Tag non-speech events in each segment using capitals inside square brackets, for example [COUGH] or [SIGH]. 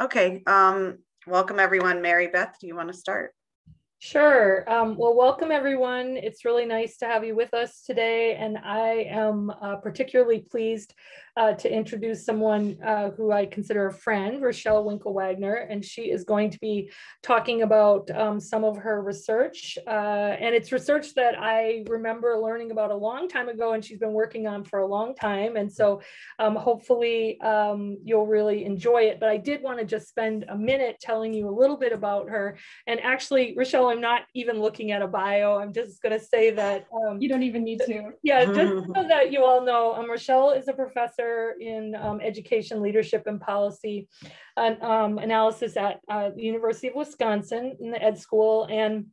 Okay, um, welcome everyone. Mary Beth, do you want to start? Sure. Um, well, welcome everyone. It's really nice to have you with us today. And I am uh, particularly pleased uh, to introduce someone uh, who I consider a friend, Rachelle Winkle Wagner, and she is going to be talking about um, some of her research. Uh, and it's research that I remember learning about a long time ago, and she's been working on for a long time. And so um, hopefully um, you'll really enjoy it. But I did want to just spend a minute telling you a little bit about her. And actually, Rachelle, I'm not even looking at a bio. I'm just going to say that. Um, you don't even need to. Yeah, just [LAUGHS] so that you all know, um, Rachelle is a professor in um, education, leadership, and policy um, analysis at uh, the University of Wisconsin in the Ed School. And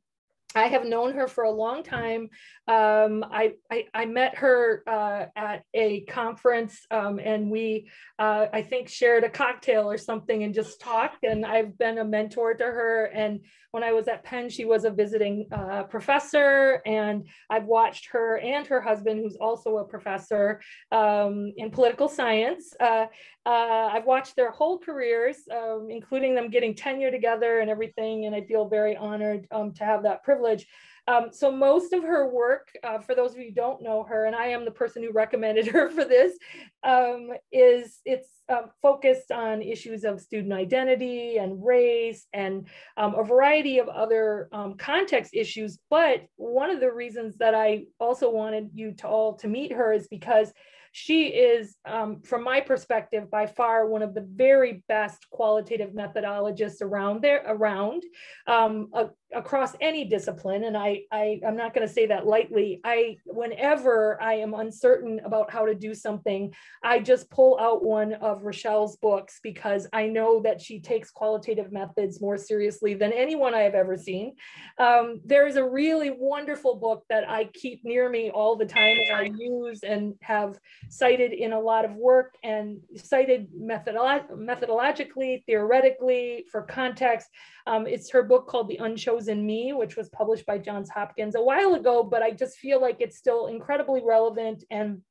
I have known her for a long time. Um, I, I, I, met her uh, at a conference um, and we, uh, I think, shared a cocktail or something and just talked. And I've been a mentor to her. And when I was at Penn, she was a visiting uh, professor. And I've watched her and her husband, who's also a professor um, in political science. Uh, uh, I've watched their whole careers, um, including them getting tenure together and everything. And I feel very honored um, to have that privilege. Um, so most of her work, uh, for those of you who don't know her, and I am the person who recommended [LAUGHS] her for this, um, is it's um, focused on issues of student identity and race and um, a variety of other um, context issues. But one of the reasons that I also wanted you to all to meet her is because she is, um, from my perspective, by far one of the very best qualitative methodologists around there, around um, a, across any discipline. And I, I I'm not going to say that lightly. I, whenever I am uncertain about how to do something, I just pull out one of Rachelle's books because I know that she takes qualitative methods more seriously than anyone I have ever seen. Um, there is a really wonderful book that I keep near me all the time and I use and have cited in a lot of work and cited methodolo methodologically, theoretically, for context. Um, it's her book called The Unchosen Me, which was published by Johns Hopkins a while ago, but I just feel like it's still incredibly relevant and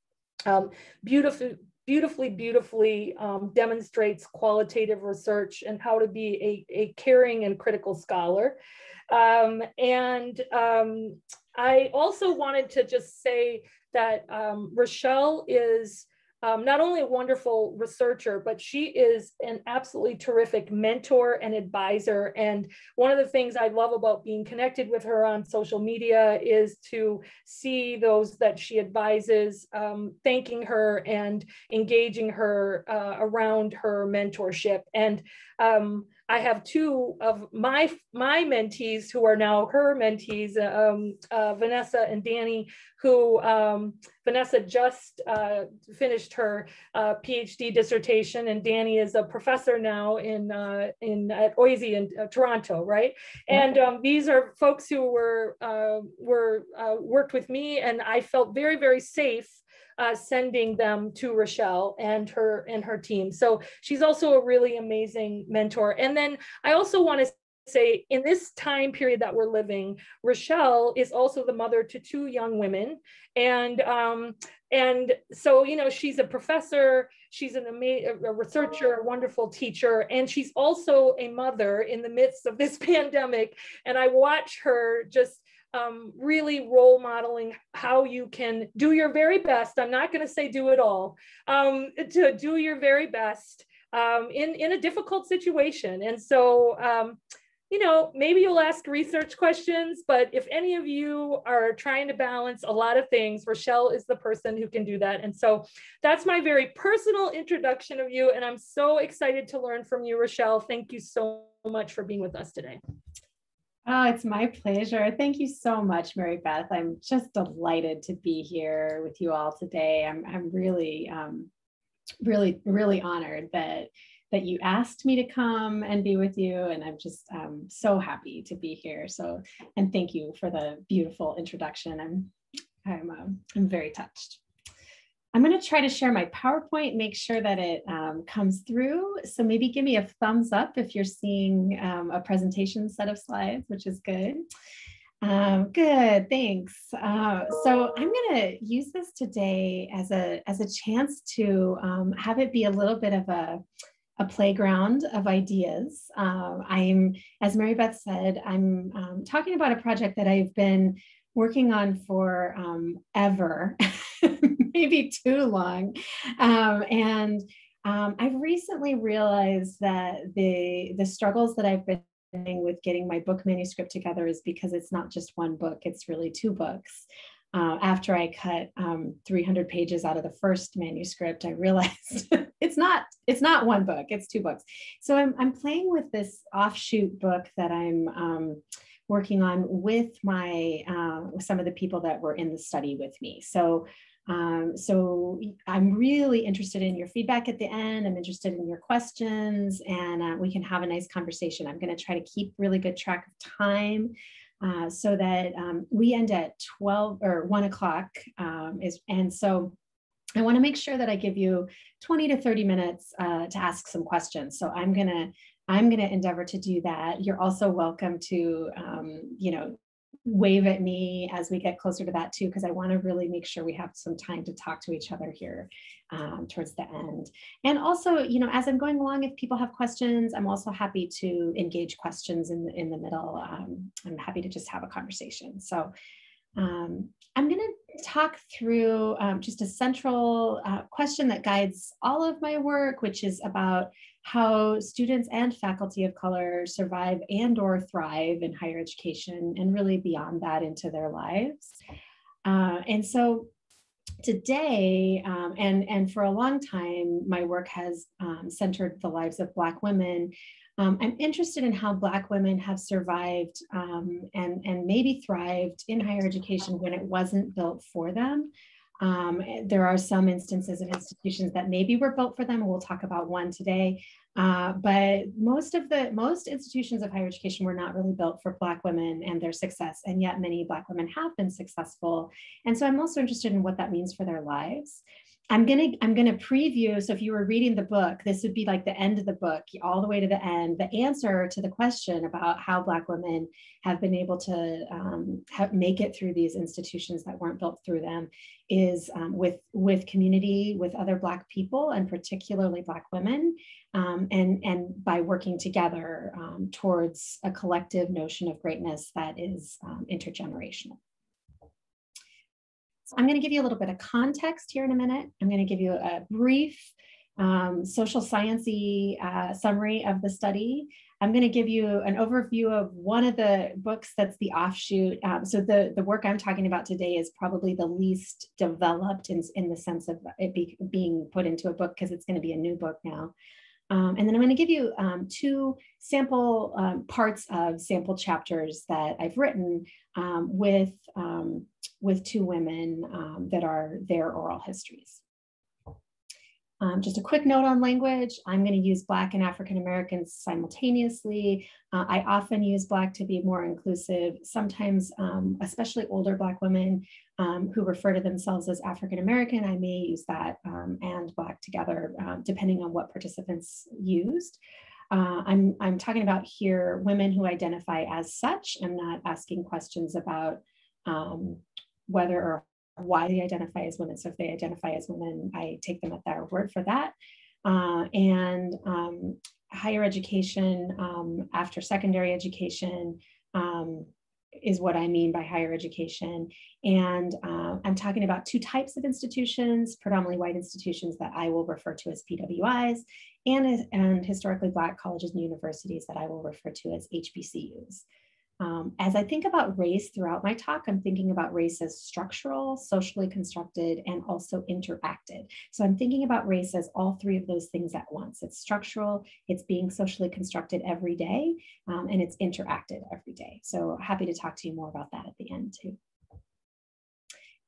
um, beautiful, beautifully, beautifully um, demonstrates qualitative research and how to be a, a caring and critical scholar. Um, and um, I also wanted to just say that um, Rachelle is um, not only a wonderful researcher, but she is an absolutely terrific mentor and advisor. And one of the things I love about being connected with her on social media is to see those that she advises, um, thanking her and engaging her uh, around her mentorship. And um, I have two of my my mentees who are now her mentees, um, uh, Vanessa and Danny, who um, Vanessa just uh, finished her uh, PhD dissertation, and Danny is a professor now in uh, in at OISE in uh, Toronto, right? And um, these are folks who were uh, were worked with me, and I felt very very safe uh, sending them to Rachelle and her and her team. So she's also a really amazing mentor. And then I also want to say in this time period that we're living, Rochelle is also the mother to two young women. And um, and so, you know, she's a professor, she's an amazing a researcher, a wonderful teacher, and she's also a mother in the midst of this [LAUGHS] pandemic. And I watch her just um, really role modeling how you can do your very best. I'm not going to say do it all, um, to do your very best um, in, in a difficult situation. And so, um, you know, maybe you'll ask research questions, but if any of you are trying to balance a lot of things, Rachelle is the person who can do that. And so that's my very personal introduction of you. And I'm so excited to learn from you, Rachelle. Thank you so much for being with us today. Oh, it's my pleasure. Thank you so much, Mary Beth. I'm just delighted to be here with you all today. I'm, I'm really, um, really, really honored that that you asked me to come and be with you, and I'm just um, so happy to be here. So, and thank you for the beautiful introduction. I'm, I'm, um, I'm very touched. I'm going to try to share my PowerPoint, make sure that it um, comes through. So maybe give me a thumbs up if you're seeing um, a presentation set of slides, which is good. Um, good, thanks. Uh, so I'm going to use this today as a, as a chance to um, have it be a little bit of a, a playground of ideas. Um, I'm, as Mary Beth said, I'm um, talking about a project that I've been working on for ever, [LAUGHS] [LAUGHS] maybe too long. Um, and um, I've recently realized that the, the struggles that I've been with getting my book manuscript together is because it's not just one book, it's really two books. Uh, after I cut um, 300 pages out of the first manuscript, I realized [LAUGHS] it's not it's not one book, it's two books. So I'm I'm playing with this offshoot book that I'm um, working on with my uh, with some of the people that were in the study with me. So um, so I'm really interested in your feedback at the end. I'm interested in your questions and uh, we can have a nice conversation. I'm gonna try to keep really good track of time uh, so that um, we end at 12 or one o'clock um, is, and so I wanna make sure that I give you 20 to 30 minutes uh, to ask some questions. So I'm gonna I'm going to endeavor to do that. You're also welcome to, um, you know, wave at me as we get closer to that too, because I want to really make sure we have some time to talk to each other here um, towards the end. And also, you know, as I'm going along, if people have questions, I'm also happy to engage questions in the, in the middle. Um, I'm happy to just have a conversation. So um, I'm going to talk through um, just a central uh, question that guides all of my work, which is about how students and faculty of color survive and or thrive in higher education and really beyond that into their lives. Uh, and so today um, and, and for a long time, my work has um, centered the lives of Black women. Um, I'm interested in how Black women have survived um, and, and maybe thrived in higher education when it wasn't built for them. Um, there are some instances of institutions that maybe were built for them, we'll talk about one today. Uh, but most of the most institutions of higher education were not really built for Black women and their success, and yet many Black women have been successful. And so I'm also interested in what that means for their lives. I'm gonna I'm gonna preview. So if you were reading the book, this would be like the end of the book, all the way to the end. The answer to the question about how Black women have been able to um, have, make it through these institutions that weren't built through them is um, with with community, with other Black people, and particularly Black women, um, and and by working together um, towards a collective notion of greatness that is um, intergenerational. I'm going to give you a little bit of context here in a minute. I'm going to give you a brief um, social sciencey uh, summary of the study. I'm going to give you an overview of one of the books that's the offshoot. Um, so the, the work I'm talking about today is probably the least developed in, in the sense of it be, being put into a book because it's going to be a new book now. Um, and then I'm going to give you um, two sample um, parts of sample chapters that I've written um, with, um, with two women um, that are their oral histories. Um, just a quick note on language. I'm going to use Black and African Americans simultaneously. Uh, I often use Black to be more inclusive. Sometimes, um, especially older Black women um, who refer to themselves as African American, I may use that um, and Black together, uh, depending on what participants used. Uh, I'm, I'm talking about here women who identify as such. I'm not asking questions about um, whether or why they identify as women. So if they identify as women, I take them at their word for that. Uh, and um, higher education um, after secondary education um, is what I mean by higher education. And uh, I'm talking about two types of institutions, predominantly white institutions that I will refer to as PWIs, and, and historically Black colleges and universities that I will refer to as HBCUs. Um, as I think about race throughout my talk, I'm thinking about race as structural, socially constructed, and also interacted. So I'm thinking about race as all three of those things at once. It's structural, it's being socially constructed every day, um, and it's interacted every day. So happy to talk to you more about that at the end too.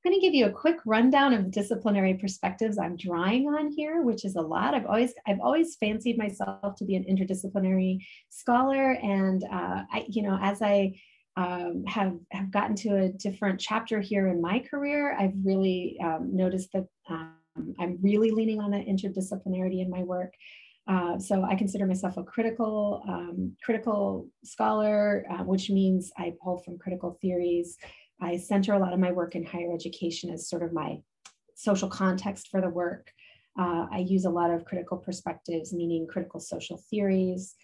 I'm going to give you a quick rundown of the disciplinary perspectives I'm drawing on here, which is a lot. I've always I've always fancied myself to be an interdisciplinary scholar, and uh, I, you know, as I um, have have gotten to a different chapter here in my career, I've really um, noticed that um, I'm really leaning on that interdisciplinarity in my work. Uh, so I consider myself a critical um, critical scholar, uh, which means I pull from critical theories. I center a lot of my work in higher education as sort of my social context for the work. Uh, I use a lot of critical perspectives, meaning critical social theories.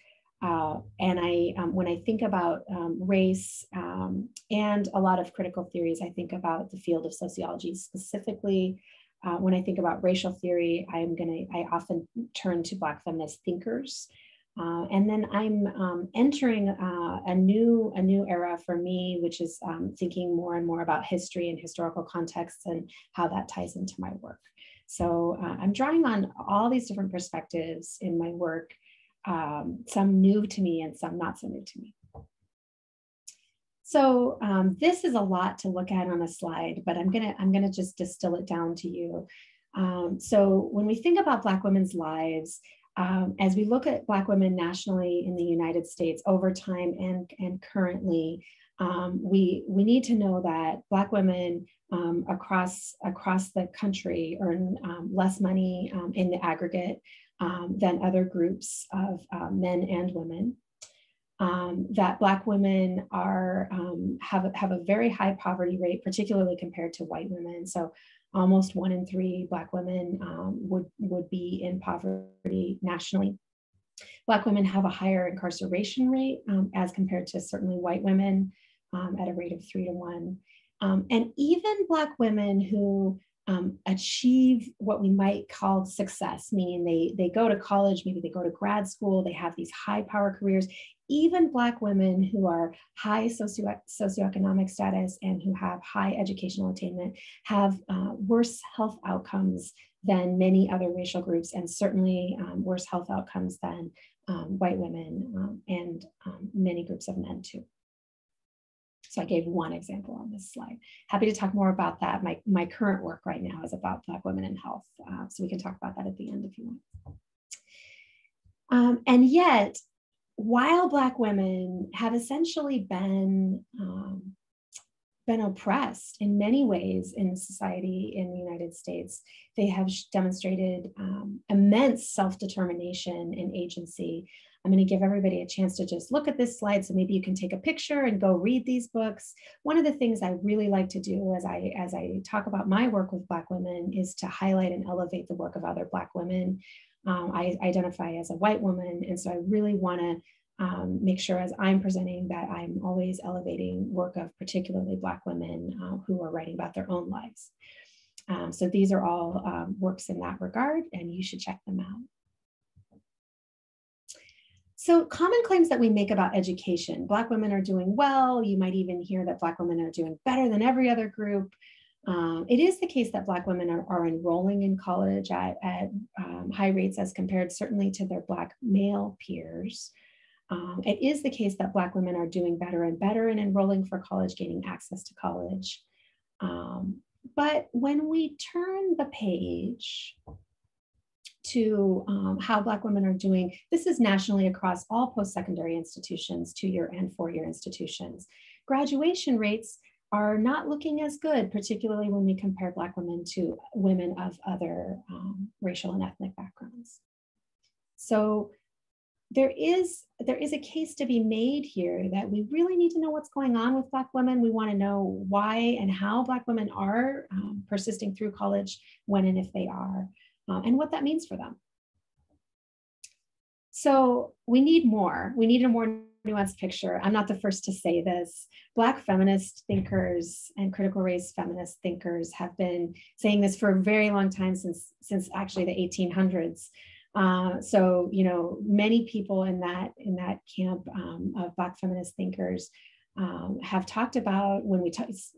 Uh, and I, um, when I think about um, race um, and a lot of critical theories, I think about the field of sociology specifically. Uh, when I think about racial theory, I'm gonna, I often turn to Black feminist thinkers. Uh, and then I'm um, entering uh, a new a new era for me, which is um, thinking more and more about history and historical contexts and how that ties into my work. So uh, I'm drawing on all these different perspectives in my work, um, some new to me and some not so new to me. So um, this is a lot to look at on a slide, but I'm gonna I'm gonna just distill it down to you. Um, so when we think about Black women's lives, um, as we look at Black women nationally in the United States over time and, and currently, um, we, we need to know that Black women um, across, across the country earn um, less money um, in the aggregate um, than other groups of uh, men and women. that Black women are, have, have a very high poverty rate, particularly compared to white women. So almost one in three Black women um, would, would be in poverty nationally. Black women have a higher incarceration rate um, as compared to certainly white women um, at a rate of three to one. Um, and even Black women who um, achieve what we might call success, meaning they, they go to college, maybe they go to grad school, they have these high power careers, even Black women who are high socio socioeconomic status and who have high educational attainment have uh, worse health outcomes than many other racial groups and certainly um, worse health outcomes than um, white women um, and um, many groups of men too. So I gave one example on this slide. Happy to talk more about that. My, my current work right now is about Black women in health. Uh, so we can talk about that at the end if you want. Um, and yet, while Black women have essentially been um, been oppressed in many ways in society in the United States. They have demonstrated um, immense self determination and agency. I'm going to give everybody a chance to just look at this slide so maybe you can take a picture and go read these books. One of the things I really like to do as I as I talk about my work with Black women is to highlight and elevate the work of other Black women. Um, I identify as a white woman, and so I really want to um, make sure as I'm presenting that I'm always elevating work of particularly Black women uh, who are writing about their own lives. Um, so these are all um, works in that regard, and you should check them out. So common claims that we make about education, Black women are doing well. You might even hear that Black women are doing better than every other group. Um, it is the case that Black women are, are enrolling in college at, at um, high rates as compared certainly to their Black male peers. Um, it is the case that Black women are doing better and better in enrolling for college, gaining access to college. Um, but when we turn the page to um, how Black women are doing, this is nationally across all post-secondary institutions, two-year and four-year institutions. Graduation rates are not looking as good, particularly when we compare Black women to women of other um, racial and ethnic backgrounds. So there is there is a case to be made here that we really need to know what's going on with black women. We want to know why and how black women are um, persisting through college when and if they are uh, and what that means for them. So we need more. We need a more nuanced picture. I'm not the first to say this. Black feminist thinkers and critical race feminist thinkers have been saying this for a very long time since since actually the 1800s uh, so you know many people in that in that camp um, of black feminist thinkers um, have talked about when we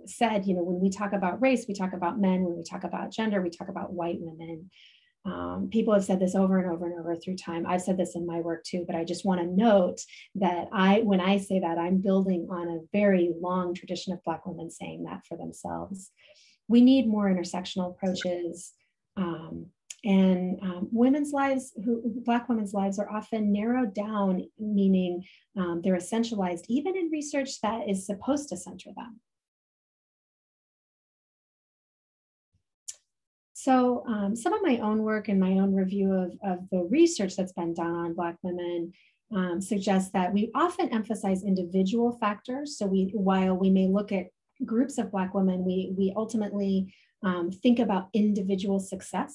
said you know when we talk about race we talk about men. When we talk about gender we talk about white women um, people have said this over and over and over through time i've said this in my work too but i just want to note that i when i say that i'm building on a very long tradition of black women saying that for themselves we need more intersectional approaches um, and um, women's lives, who, Black women's lives are often narrowed down, meaning um, they're essentialized, even in research that is supposed to center them. So um, some of my own work and my own review of, of the research that's been done on Black women um, suggests that we often emphasize individual factors. So we, while we may look at groups of Black women, we, we ultimately um, think about individual success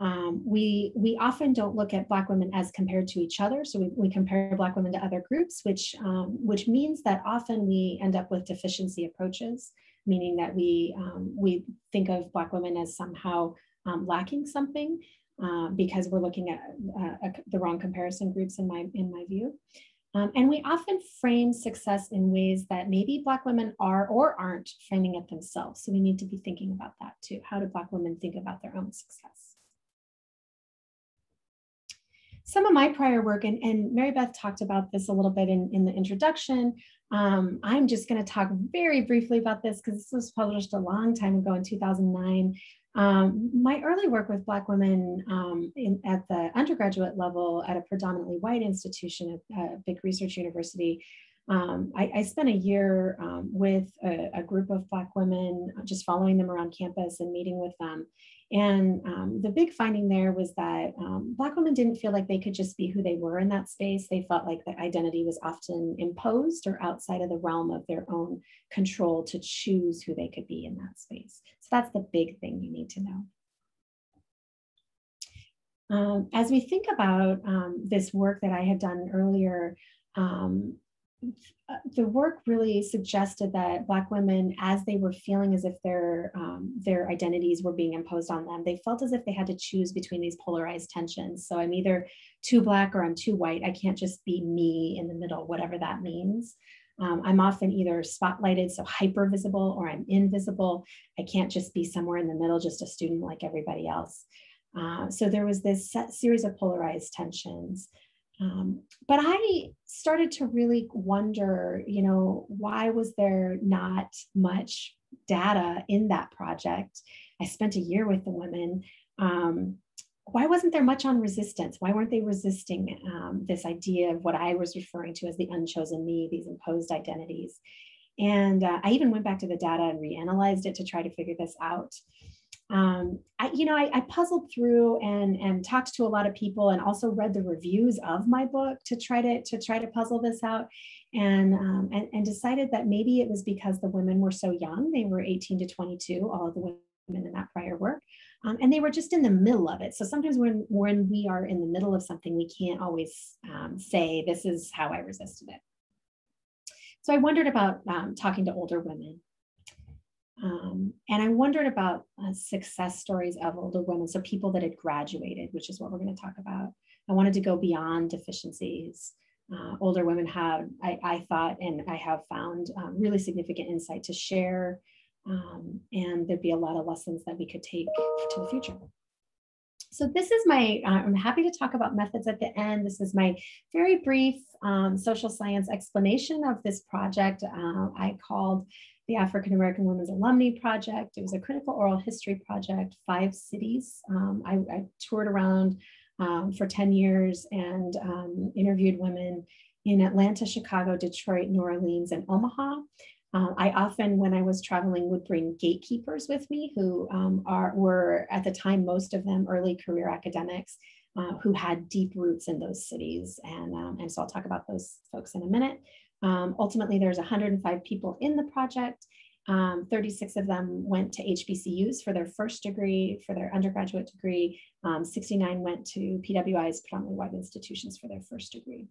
Um, we, we often don't look at Black women as compared to each other. So we, we compare Black women to other groups, which, um, which means that often we end up with deficiency approaches, meaning that we, um, we think of Black women as somehow um, lacking something uh, because we're looking at uh, the wrong comparison groups in my, in my view. Um, and we often frame success in ways that maybe Black women are or aren't framing it themselves. So we need to be thinking about that too. How do Black women think about their own success? Some of my prior work, and, and Mary Beth talked about this a little bit in, in the introduction. Um, I'm just going to talk very briefly about this because this was published a long time ago in 2009. Um, my early work with Black women um, in, at the undergraduate level at a predominantly white institution, a, a big research university, um, I, I, spent a year um, with a, a, group of Black women, just following them around campus and meeting with them. And um, the big finding there was that um, Black women didn't feel like they could just be who they were in that space. They felt like the identity was often imposed or outside of the realm of their own control to choose who they could be in that space. So that's the big thing you need to know. Um, as we think about um, this work that I had done earlier, um, the work really suggested that Black women, as they were feeling as if their um, their identities were being imposed on them, they felt as if they had to choose between these polarized tensions. So I'm either too Black or I'm too white. I can't just be me in the middle, whatever that means. Um, I'm often either spotlighted, so hyper visible, or I'm invisible. I can't just be somewhere in the middle, just a student like everybody else. Uh, so there was this series of polarized tensions. Um, but I started to really wonder, you know, why was there not much data in that project? I spent a year with the women. Um, why wasn't there much on resistance? Why weren't they resisting um, this idea of what I was referring to as the unchosen me, these imposed identities? And uh, I even went back to the data and reanalyzed it to try to figure this out um, I, you know, I, I, puzzled through and and talked to a lot of people, and also read the reviews of my book to try to to try to puzzle this out, and um, and, and decided that maybe it was because the women were so young; they were 18 to 22, all of the women in that prior work, um, and they were just in the middle of it. So sometimes when when we are in the middle of something, we can't always um, say this is how I resisted it. So I wondered about um, talking to older women um, and I wondered about uh, success stories of older women, so people that had graduated, which is what we're going to talk about. I wanted to go beyond deficiencies. Uh, older women have, I, I, thought, and I have found um, really significant insight to share. Um, and there'd be a lot of lessons that we could take to the future. So this is my, uh, I'm happy to talk about methods at the end. This is my very brief um, social science explanation of this project uh, I called the African American Women's Alumni Project. It was a critical oral history project, five cities. Um, I, I, toured around um, for 10 years and um, interviewed women in Atlanta, Chicago, Detroit, New Orleans, and Omaha. Uh, I often, when I was traveling, would bring gatekeepers with me who um, are, were at the time, most of them early career academics uh, who had deep roots in those cities. And, um, and so I'll talk about those folks in a minute. Um, ultimately, there's 105 people in the project. Um, 36 of them went to HBCUs for their first degree, for their undergraduate degree. Um, 69 went to PWI's predominantly white institutions for their first degree.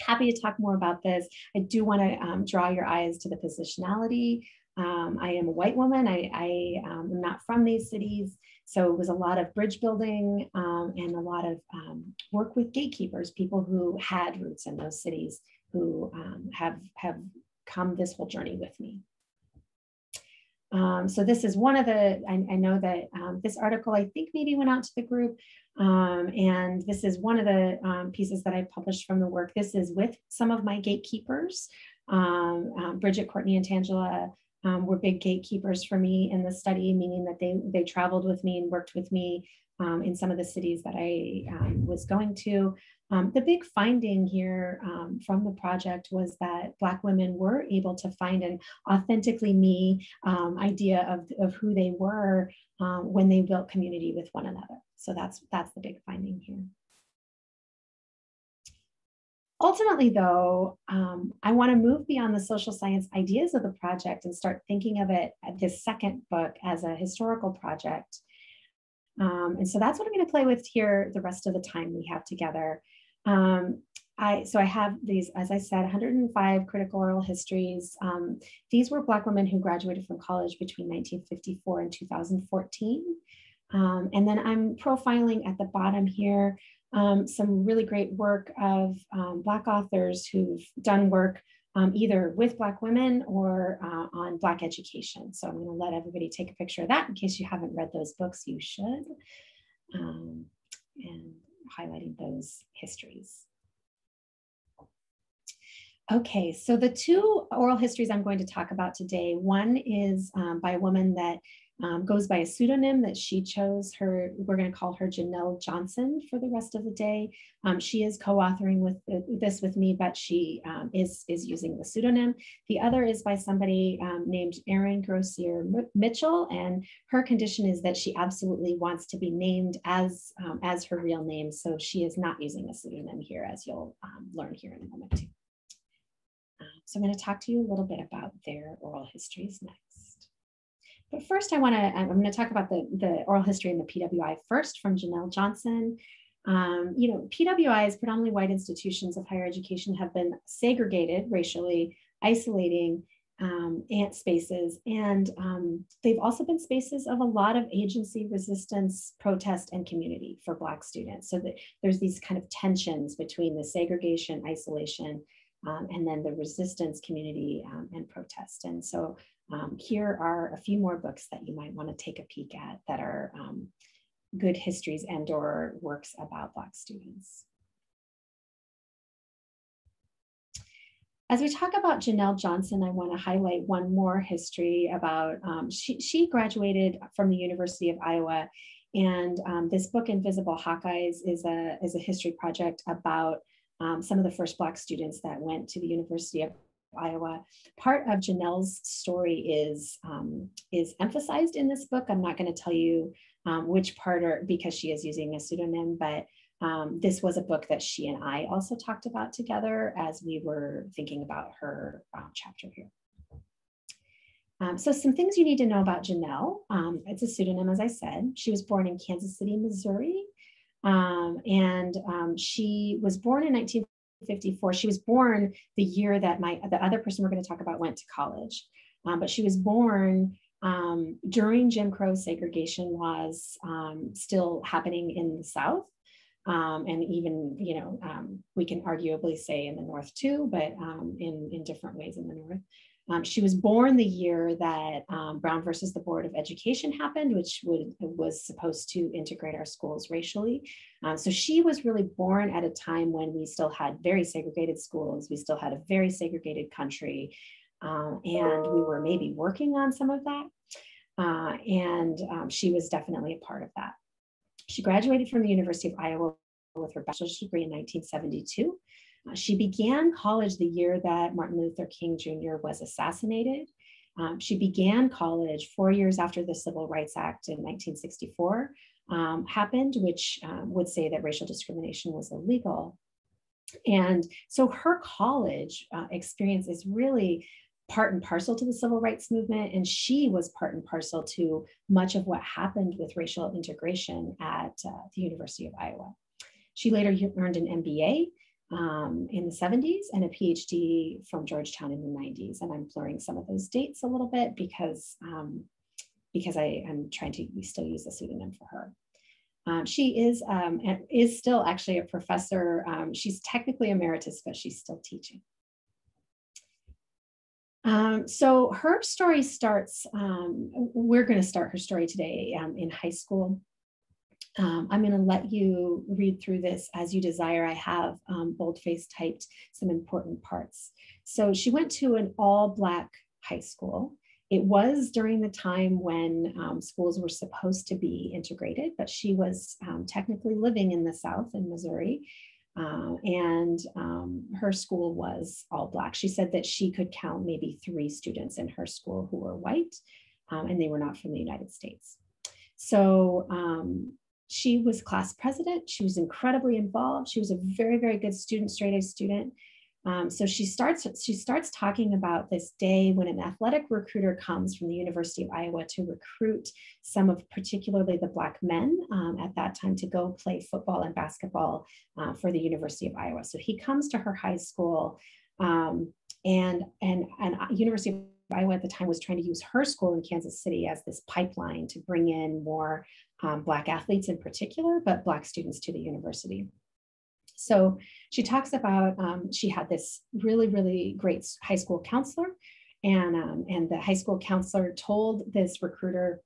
Happy to talk more about this. I do want to um, draw your eyes to the positionality. Um, I am a white woman. I, I um, am not from these cities. So it was a lot of bridge building um, and a lot of work with gatekeepers, people who had roots in those cities who um, have, have come this whole journey with me. Um, so this is one of the, I, I know that um, this article I think maybe went out to the group um, and this is one of the um, pieces that I published from the work. This is with some of my gatekeepers. Um, um, Bridget, Courtney, and Tangela were big gatekeepers for me in the study, meaning that they, they traveled with me and worked with me in some of the cities that I was going to. Um, the big finding here um, from the project was that Black women were able to find an authentically me um, idea of, of who they were um, when they built community with one another. So that's, that's the big finding here. Ultimately, though, um, I want to move beyond the social science ideas of the project and start thinking of it, this second book, as a historical project Um, and so that's what I'm going to play with here the rest of the time we have together. Um, I, so I have these, as I said, 105 critical oral histories. Um, these were Black women who graduated from college between 1954 and 2014. Um, and then I'm profiling at the bottom here um, some really great work of um, Black authors who've done work um, either with Black women or uh, on Black education. So I'm going to let everybody take a picture of that in case you haven't read those books, you should. Um, and highlighting those histories. Okay, so the two oral histories I'm going to talk about today, one is um, by a woman that um, goes by a pseudonym that she chose her, we're gonna call her Janelle Johnson for the rest of the day. Um, she is co-authoring with this with me, but she um, is, is using the pseudonym. The other is by somebody um, named Erin Grossier Mitchell, and her condition is that she absolutely wants to be named as, um, as her real name. So she is not using a pseudonym here, as you'll um, learn here in a moment too. so I'm gonna talk to you a little bit about their oral histories next. But first I wanna, I'm gonna talk about the, the oral history and the PWI first from Janelle Johnson. Um, you know, PWIs, predominantly white institutions of higher education have been segregated racially, isolating um, ant spaces. And um, they've also been spaces of a lot of agency, resistance, protest, and community for Black students. So that there's these kind of tensions between the segregation, isolation, um, and then the resistance community um, and protest. And so um, here are a few more books that you might want to take a peek at that are um, good histories and or works about Black students. As we talk about Janelle Johnson, I want to highlight one more history about, um, she, she graduated from the University of Iowa and um, this book, Invisible Hawkeyes, is a, is a history project about um, some of the first Black students that went to the University of Iowa. Part of Janelle's story is, um, is emphasized in this book. I'm not going to tell you um, which part or because she is using a pseudonym, but um, this was a book that she and I also talked about together as we were thinking about her um, chapter here. Um, so some things you need to know about Janelle. Um, it's a pseudonym, as I said. She was born in Kansas City, Missouri. Um, and um, she was born in 1954. She was born the year that my the other person we're going to talk about went to college, um, but she was born um, during Jim Crow segregation laws um, still happening in the South. Um, and even, you know, we can arguably say in the North too, but in, in different ways in the North. Um, she was born the year that um, Brown versus the Board of Education happened, which would, was supposed to integrate our schools racially. Um, so she was really born at a time when we still had very segregated schools, we still had a very segregated country, um, and we were maybe working on some of that. Uh, and um, she was definitely a part of that. She graduated from the University of Iowa with her bachelor's degree in 1972. Uh, she began college the year that Martin Luther King Jr. was assassinated. Um, she began college four years after the Civil Rights Act in 1964 um, happened, which um, would say that racial discrimination was illegal. And so her college uh, experience is really part and parcel to the civil rights movement, and she was part and parcel to much of what happened with racial integration at uh, the University of Iowa. She later earned an MBA um, in the 70s and a PhD from Georgetown in the 90s. And I'm blurring some of those dates a little bit because, um, because I am trying to still use a pseudonym for her. Um, she is, um, is still actually a professor. Um, she's technically emeritus, but she's still teaching. Um, so her story starts, we're going to start her story today in high school. Um, I'm going to let you read through this as you desire. I have um, boldface typed some important parts. So she went to an all Black high school. It was during the time when um, schools were supposed to be integrated, but she was um, technically living in the South in Missouri. Uh, and um, her school was all Black. She said that she could count maybe three students in her school who were white, um, and they were not from the United States. So um, she was class president. She was incredibly involved. She was a very, very good student, straight A student. Um, so she starts she starts talking about this day when an athletic recruiter comes from the University of Iowa to recruit some of particularly the black men um, at that time to go play football and basketball uh, for the University of Iowa. So he comes to her high school um, and and and University of Iowa at the time was trying to use her school in Kansas City as this pipeline to bring in more um, Black athletes in particular, but Black students to the university. So she talks about um, she had this really, really great high school counselor, and, um, and the high school counselor told this recruiter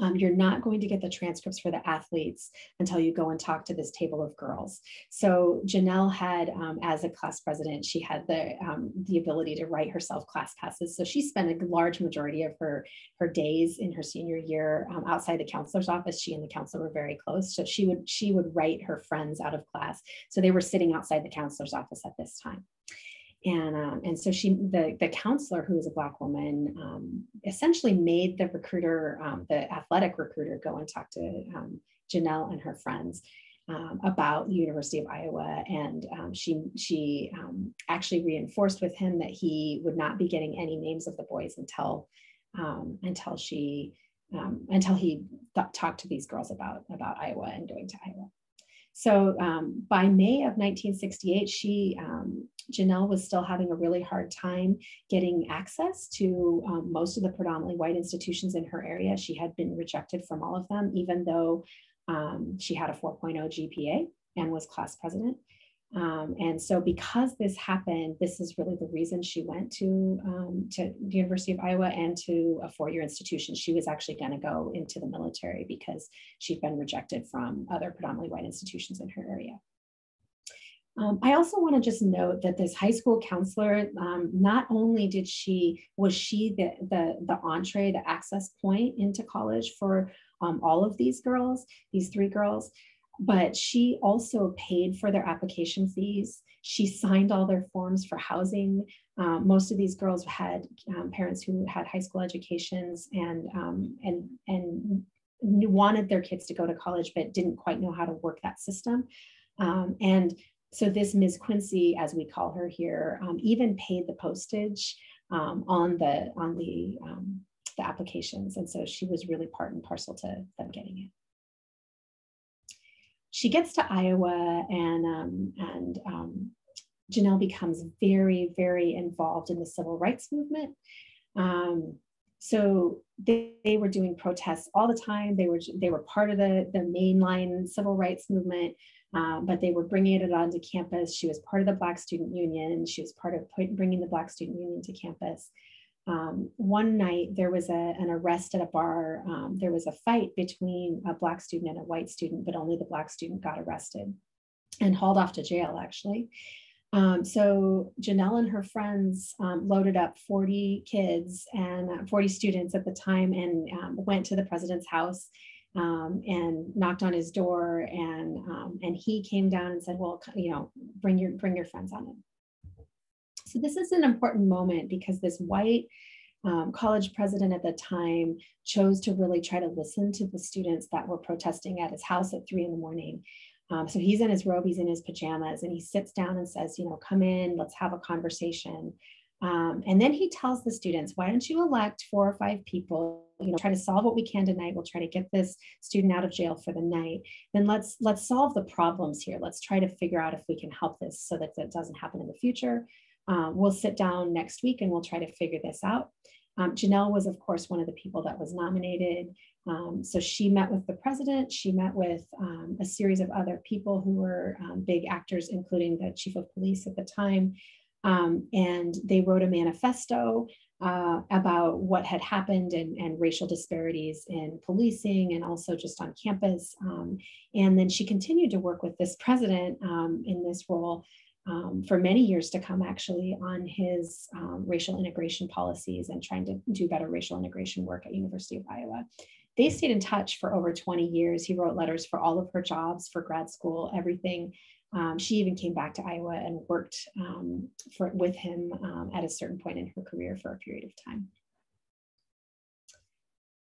um, you're not going to get the transcripts for the athletes until you go and talk to this table of girls. So Janelle had, um, as a class president, she had the um, the ability to write herself class passes. So she spent a large majority of her her days in her senior year um, outside the counselor's office. She and the counselor were very close, so she would she would write her friends out of class. So they were sitting outside the counselor's office at this time and um, and so she the the counselor who was a black woman um, essentially made the recruiter um, the athletic recruiter go and talk to um, Janelle and her friends um, about the University of Iowa and um, she she actually reinforced with him that he would not be getting any names of the boys until until she until he th- talked to these girls about about Iowa and going to Iowa. So um, by May of 1968, she, um, Janelle was still having a really hard time getting access to um, most of the predominantly white institutions in her area. She had been rejected from all of them, even though um, she had a 4.0 GPA and was class president. Um, and so because this happened, this is really the reason she went to, um, to the University of Iowa and to a four-year institution. She was actually gonna go into the military because she'd been rejected from other predominantly white institutions in her area. Um, I also want to just note that this high school counselor, um, not only did she, was she the, the, the entree, the access point into college for um, all of these girls, these three girls, but she also paid for their application fees. She signed all their forms for housing. Um, most of these girls had um, parents who had high school educations and um, and and wanted their kids to go to college, but didn't quite know how to work that system. Um, and so this Ms. Quincy, as we call her here, um, even paid the postage um, on the on the the applications, and so she was really part and parcel to them getting it she gets to Iowa and um, and um, Janelle becomes very very involved in the civil rights movement. Um, so they, they, were doing protests all the time. They were they were part of the the mainline civil rights movement, uh, but they were bringing it onto campus. She was part of the Black Student Union. She was part of bringing the Black Student Union to campus um, one night there was a, an arrest at a bar. Um, there was a fight between a black student and a white student, but only the black student got arrested and hauled off to jail, actually. Um, so Janelle and her friends um, loaded up 40 kids and uh, 40 students at the time and um, went to the president's house um, and knocked on his door and and he came down and said, well, you know, bring your bring your friends on in. So this is an important moment because this white um, college president at the time chose to really try to listen to the students that were protesting at his house at three in the morning. Um, so he's in his robe, he's in his pajamas, and he sits down and says, you know, come in, let's have a conversation. Um, and then he tells the students, why don't you elect four or five people, you know, try to solve what we can tonight. We'll try to get this student out of jail for the night. Then let's let's solve the problems here. Let's try to figure out if we can help this so that that doesn't happen in the future. Um, we'll sit down next week and we'll try to figure this out. Um, Janelle was, of course, one of the people that was nominated. Um, so she met with the president. She met with um, a series of other people who were um, big actors, including the chief of police at the time. Um, and they wrote a manifesto uh, about what had happened and, and, racial disparities in policing and also just on campus. and then she continued to work with this president in this role um, for many years to come, actually, on his um, racial integration policies and trying to do better racial integration work at University of Iowa. They stayed in touch for over 20 years. He wrote letters for all of her jobs, for grad school, everything. Um, she even came back to Iowa and worked um, for, with him um, at a certain point in her career for a period of time.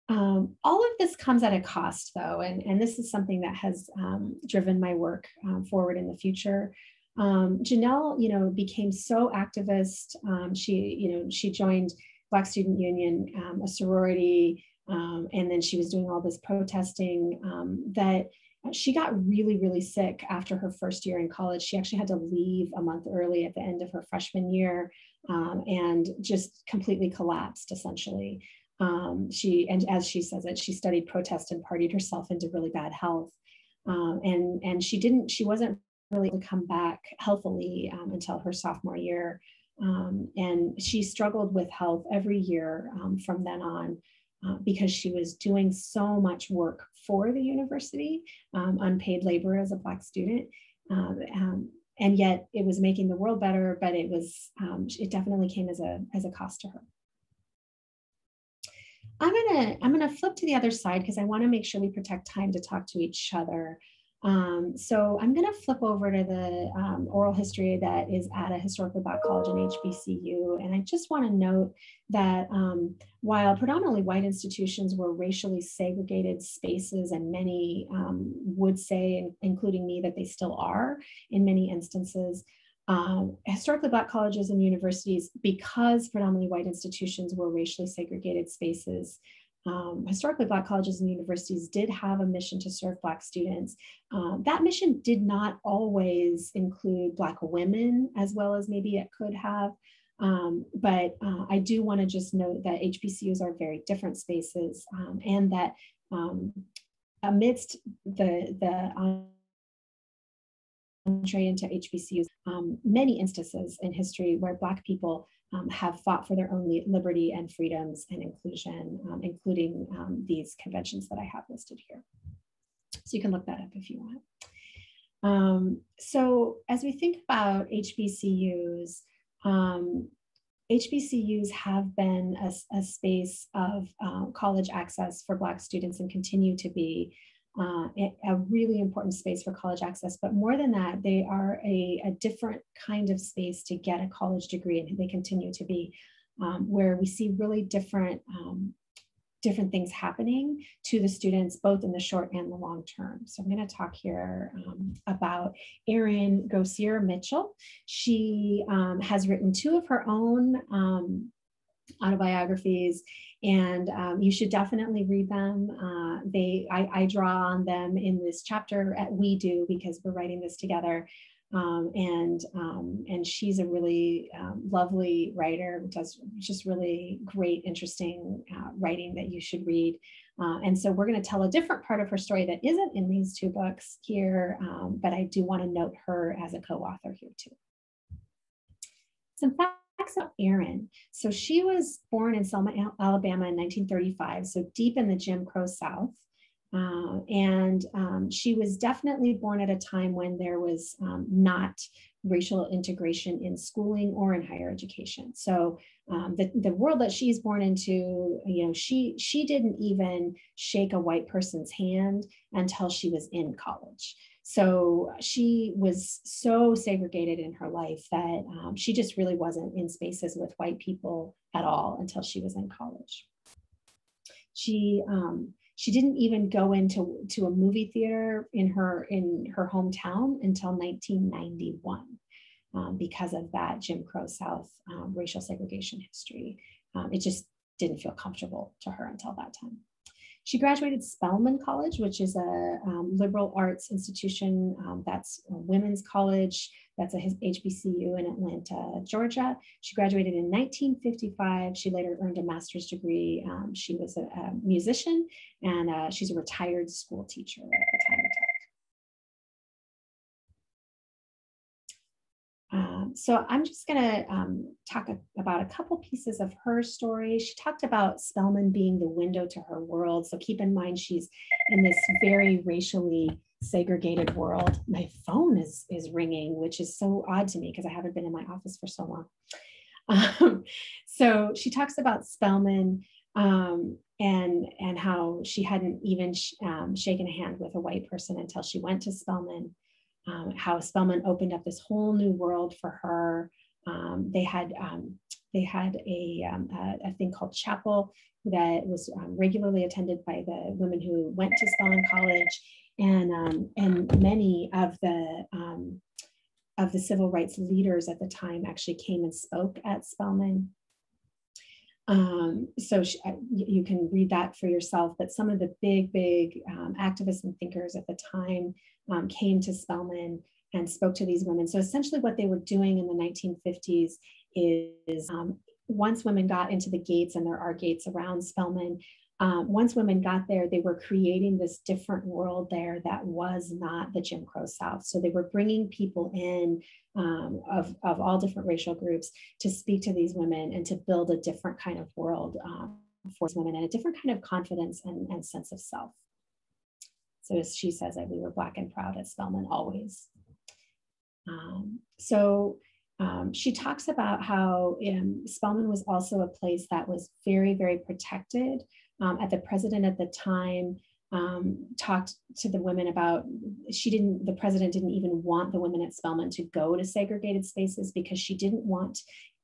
Um, all of this comes at a cost, though, and, and this is something that has um, driven my work um, forward in the future. Um, Janelle, you know, became so activist. Um, she, you know, she joined Black Student Union, um, a sorority, um, and then she was doing all this protesting um, that she got really, really sick after her first year in college. She actually had to leave a month early at the end of her freshman year um, and just completely collapsed essentially. She, and as she says it, she studied protest and partied herself into really bad health. Um, and, and she didn't, she wasn't really to come back healthily um, until her sophomore year. Um, and she struggled with health every year um, from then on. Uh, because she was doing so much work for the university, um, unpaid labor as a Black student. Um, um, and yet it was making the world better, but it was, it definitely came as a, as a cost to her. I'm gonna, I'm gonna flip to the other side because I wanna make sure we protect time to talk to each other. Um, so I'm going to flip over to the um, oral history that is at a historically black college in HBCU. And I just want to note that um, while predominantly white institutions were racially segregated spaces, and many um, would say, including me, that they still are in many instances, um, historically black colleges and universities, because predominantly white institutions were racially segregated spaces, um, historically Black colleges and universities did have a mission to serve Black students. Um, that mission did not always include Black women as well as maybe it could have. Um, but uh, I do want to just note that HBCUs are very different spaces um, and that um, amidst the, the entree into HBCUs, um, many instances in history where Black people um, have fought for their own liberty and freedoms and inclusion, um, including um, these conventions that I have listed here. So you can look that up if you want. Um, so as we think about HBCUs, um, HBCUs have been a, a space of uh, college access for Black students and continue to be uh, a really important space for college access. But more than that, they are a, a different kind of space to get a college degree, and they continue to be, um, where we see really different um, different things happening to the students, both in the short and the long term. So I'm going to talk here um, about Erin Gosier Mitchell. She um, has written two of her own um, autobiographies and um, you should definitely read them. Uh, they, I, I, draw on them in this chapter at We Do because we're writing this together. Um, and um, and she's a really um, lovely writer, does just really great, interesting uh, writing that you should read. Uh, and so we're going to tell a different part of her story that isn't in these two books here, um, but I do want to note her as a co-author here too. Some facts facts about Erin. So she was born in Selma, Alabama in 1935, so deep in the Jim Crow South. Uh, and um, she was definitely born at a time when there was um, not racial integration in schooling or in higher education. So um, the, the world that she's born into, you know, she she didn't even shake a white person's hand until she was in college. So she was so segregated in her life that um, she just really wasn't in spaces with white people at all until she was in college. She um, she didn't even go into to a movie theater in her in her hometown until 1991 um, because of that Jim Crow South um, racial segregation history. Um, it just didn't feel comfortable to her until that time. She graduated Spelman College, which is a um, liberal arts institution um, that's a women's college. That's a HBCU in Atlanta, Georgia. She graduated in 1955. She later earned a master's degree. Um, she was a, a musician and uh, she's a retired school teacher at the time So I'm just going to um, talk a, about a couple pieces of her story. She talked about Spelman being the window to her world. So keep in mind she's in this very racially segregated world. My phone is is ringing, which is so odd to me because I haven't been in my office for so long. [LAUGHS] Um, so she talks about Spelman um, and and how she hadn't even sh um, shaken a hand with a white person until she went to Spelman um, how Spelman opened up this whole new world for her. Um, they had um, they had a, um, a, a, thing called chapel that was um, regularly attended by the women who went to Spelman College, and and many of the of the civil rights leaders at the time actually came and spoke at Spelman. Um, so she, you can read that for yourself, but some of the big, big um, activists and thinkers at the time um, came to Spelman and spoke to these women. So essentially what they were doing in the 1950s is um, once women got into the gates, and there are gates around Spelman, um, once women got there, they were creating this different world there that was not the Jim Crow South. So they were bringing people in um, of, of all different racial groups to speak to these women and to build a different kind of world um, for women and a different kind of confidence and, and sense of self. So as she says we were black and proud at Spelman always. Um, so um, she talks about how um, Spelman was also a place that was very, very protected um, at the president at the time um, talked to the women about she didn't the president didn't even want the women at spelman to go to segregated spaces because she didn't want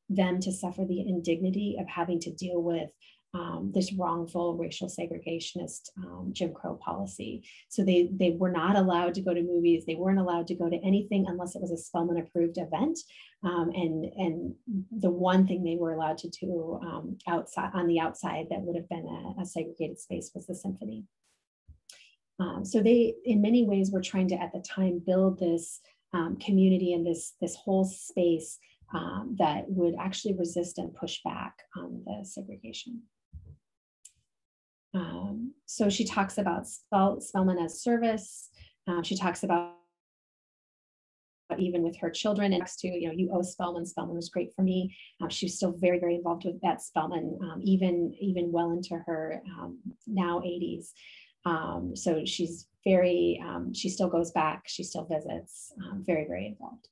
them to suffer the indignity of having to deal with um, this wrongful racial segregationist um, Jim Crow policy. So they they were not allowed to go to movies. They weren't allowed to go to anything unless it was a Spelman approved event. Um, and and the one thing they were allowed to do um, outside on the outside that would have been a, a segregated space was the symphony. Um, so they, in many ways, were trying to at the time build this um, community and this this whole space that would actually resist and push back on the segregation. Um, so she talks about Spell, Spelman as service. Um, she talks about even with her children and next to, you know, you owe Spelman Spelman was great for me. Uh, she was still very, very involved with that Spelman um, even, even well into her um, now 80s. Um, so she's very, um, she still goes back, she still visits, very, very involved.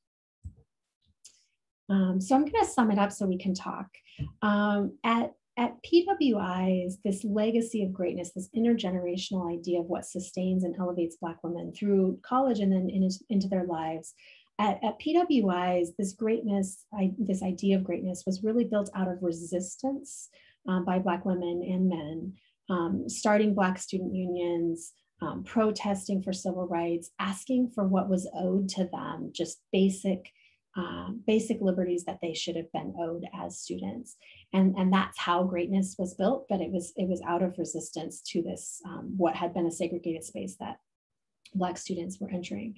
so I'm gonna sum it up so we can talk. at at PWIs, this legacy of greatness, this intergenerational idea of what sustains and elevates Black women through college and then in, into their lives. At, at PWIs, this greatness, I, this idea of greatness was really built out of resistance um, by Black women and men, um, starting Black student unions, um, protesting for civil rights, asking for what was owed to them, just basic uh, basic liberties that they should have been owed as students. And, and that's how greatness was built, but it was, it was out of resistance to this, um, what had been a segregated space that Black students were entering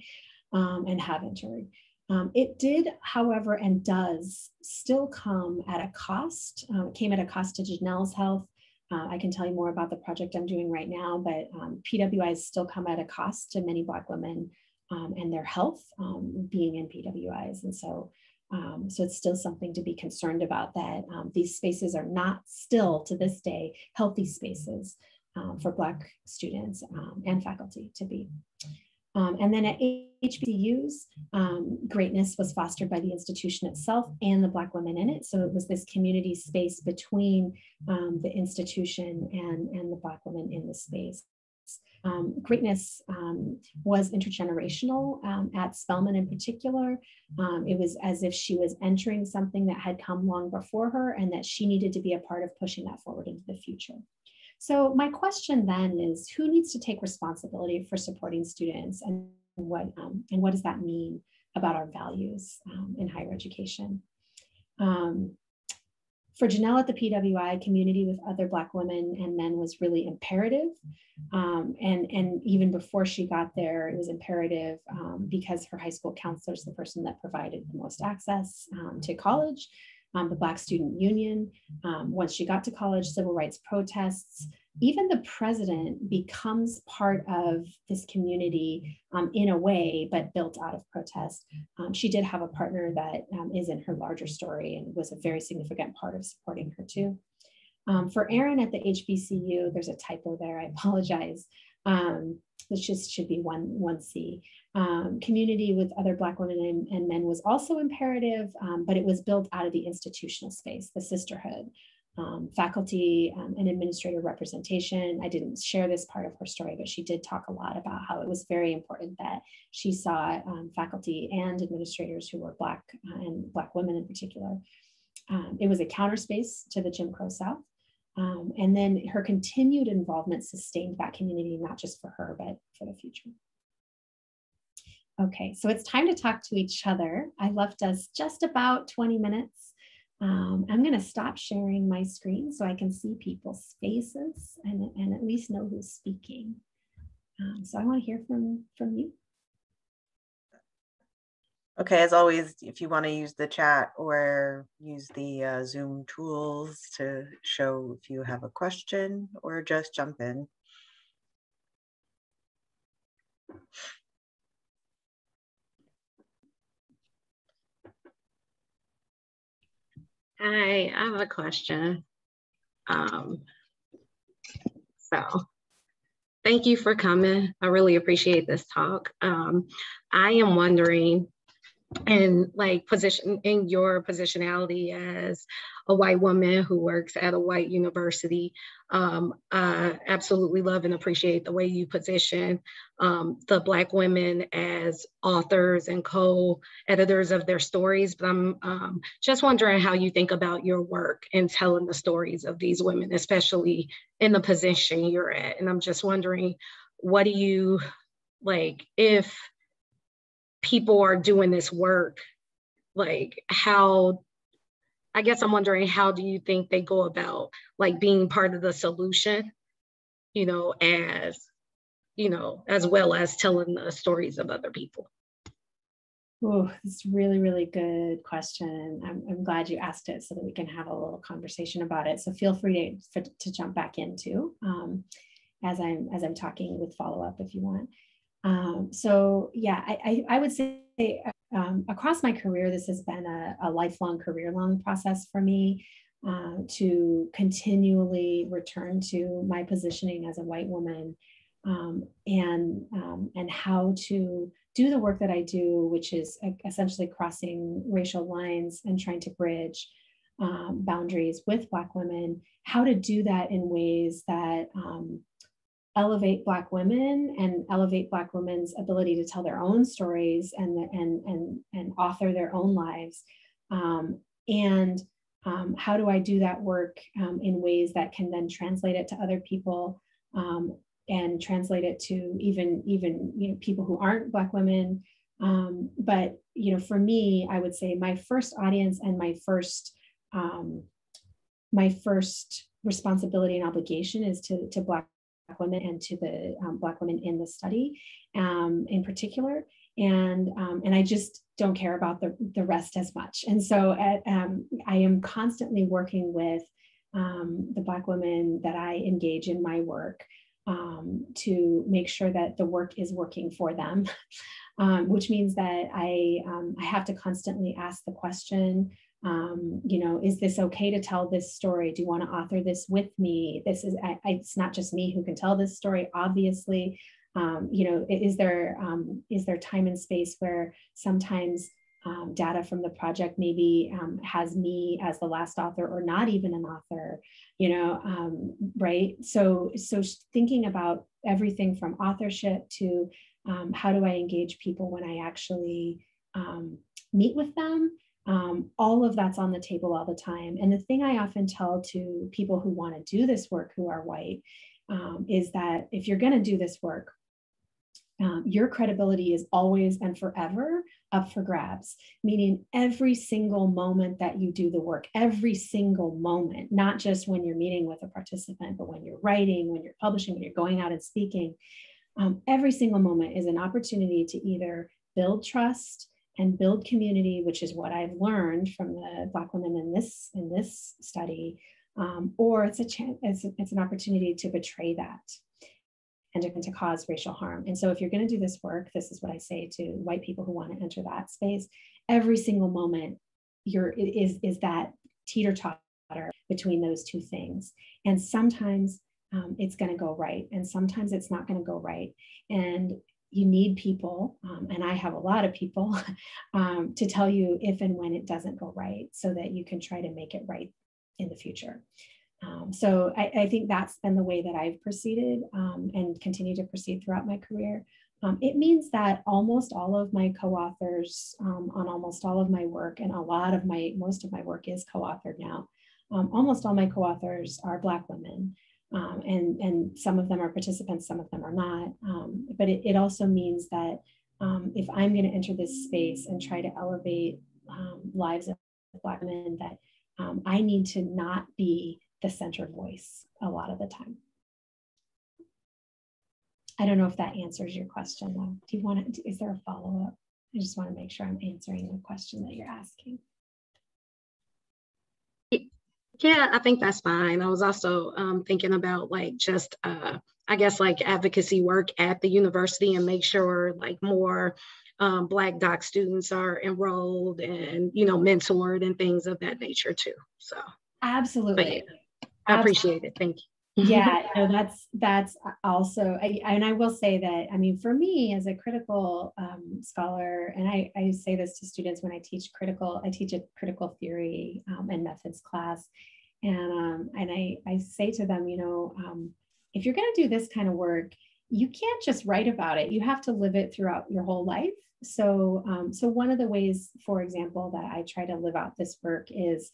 um, and have entered. Um, it did, however, and does still come at a cost. Um, it came at a cost to Janelle's health. Uh, I can tell you more about the project I'm doing right now, but um, PWIs still come at a cost to many Black women um, and their health um, being in PWIs. And so, um, so it's still something to be concerned about that um, these spaces are not still to this day healthy spaces um, for Black students um, and faculty to be. and then at HBCUs, greatness was fostered by the institution itself and the Black women in it. So it was this community space between the institution and, and the Black women in the space. Um, greatness um, was intergenerational um, at Spelman in particular. Um, it was as if she was entering something that had come long before her and that she needed to be a part of pushing that forward into the future. So my question then is who needs to take responsibility for supporting students and what, um, and what does that mean about our values um, in higher education? Um, for Janelle at the PWI, community with other Black women and men was really imperative. Um, and, and even before she got there, it was imperative um, because her high school counselor is the person that provided the most access um, to college. Um, the Black Student Union, um, once she got to college, civil rights protests, even the president becomes part of this community um, in a way, but built out of protest. Um, she did have a partner that um, is in her larger story and was a very significant part of supporting her too. Um, for Erin at the HBCU, there's a typo there, I apologize. Um, this just should be one, one C. Um, community with other Black women and, and men was also imperative, but it was built out of the institutional space, the sisterhood um, faculty um, and administrator representation. I didn't share this part of her story, but she did talk a lot about how it was very important that she saw um, faculty and administrators who were Black uh, and Black women in particular. Um, it was a counter space to the Jim Crow South. Um, and then her continued involvement sustained that community, not just for her, but for the future. Okay, so it's time to talk to each other. I left us just about 20 minutes. Um, I'm going to stop sharing my screen so I can see people's faces and, and at least know who's speaking. Um, so I want to hear from, from you. Okay, as always, if you want to use the chat or use the uh, Zoom tools to show if you have a question or just jump in. Hi, I have a question. Um, so thank you for coming. I really appreciate this talk. Um, I am wondering and like position in your positionality as a white woman who works at a white university. Um, I absolutely love and appreciate the way you position um, the Black women as authors and co-editors of their stories. But I'm um, just wondering how you think about your work in telling the stories of these women, especially in the position you're at. And I'm just wondering, what do you like if people are doing this work like how i guess i'm wondering how do you think they go about like being part of the solution you know as you know as well as telling the stories of other people Oh, it's really, really good question. I'm, I'm glad you asked it so that we can have a little conversation about it. So feel free to, for, to jump back into um, as I'm as I'm talking with follow up if you want. Um, so yeah, I, I, I, would say um, across my career, this has been a, a lifelong career long process for me uh, to continually return to my positioning as a white woman um, and, um, and how to do the work that I do, which is essentially crossing racial lines and trying to bridge um, boundaries with Black women, how to do that in ways that um, elevate Black women and elevate Black women's ability to tell their own stories and, and, and, and author their own lives. Um, and um, how do I do that work um, in ways that can then translate it to other people um, and translate it to even, even you know, people who aren't Black women. Um, but you know, for me, I would say my first audience and my first um, my first responsibility and obligation is to, to Black women and to the um, Black women in the study um, in particular. And, um, and I just don't care about the, the rest as much. And so at, um, I am constantly working with um, the Black women that I engage in my work to make sure that the work is working for them, [LAUGHS] which means that I, I have to constantly ask the question, um, you know, is this okay to tell this story? Do you want to author this with me? This is, I, it's not just me who can tell this story, obviously. Um, you know, is there um, is there time and space where sometimes um, data from the project maybe um, has me as the last author or not even an author, you know, um, right? So, so thinking about everything from authorship to how do I engage people when I actually meet with them um, all of that's on the table all the time. And the thing I often tell to people who want to do this work who are white um, is that if you're going to do this work, um, your credibility is always and forever up for grabs, meaning every single moment that you do the work, every single moment, not just when you're meeting with a participant, but when you're writing, when you're publishing, when you're going out and speaking, um, every single moment is an opportunity to either build trust, and build community, which is what I've learned from the Black women in this in this study, um, or it's a chance, it's, it's an opportunity to betray that and to, to cause racial harm. And so, if you're going to do this work, this is what I say to white people who want to enter that space. Every single moment, you're is is that teeter totter between those two things, and sometimes um, it's going to go right and sometimes it's not going to go right and you need people, um, and I have a lot of people, [LAUGHS] um, to tell you if and when it doesn't go right so that you can try to make it right in the future. Um, so I, I, think that's been the way that I've proceeded um, and continue to proceed throughout my career. Um, it means that almost all of my co-authors um, on almost all of my work, and a lot of my, most of my work is co-authored now. almost all my co-authors are Black women. Um, and, and some of them are participants, some of them are not. Um, but it, it also means that um, if I'm going to enter this space and try to elevate um, lives of Black women, that um, I need to not be the center voice a lot of the time. I don't know if that answers your question though. Do you want to, is there a follow up? I just want to make sure I'm answering the question that you're asking. Yeah, I think that's fine. I was also um, thinking about like just, uh, I guess, like advocacy work at the university and make sure like more um, Black doc students are enrolled and, you know, mentored and things of that nature too. So, absolutely. Yeah, I appreciate it. Thank you yeah [LAUGHS] no that's that's also I, and i will say that i mean for me as a critical um, scholar and I, I say this to students when i teach critical i teach a critical theory um, and methods class. And um, and I, I say to them you know um, if you're going to do this kind of work you can't just write about it. You have to live it throughout your whole life. So um, so one of the ways for example that i try to live out this work is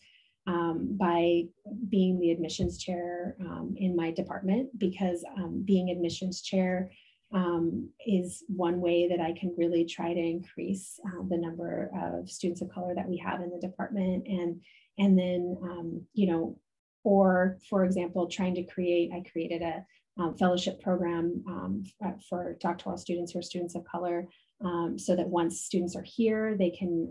um, by being the admissions chair um, in my department because um, being admissions chair um, is one way that I can really try to increase uh, the number of students of color that we have in the department and and then um, you know or for example trying to create I created a um, fellowship program for doctoral students who are students of color so that once students are here, they can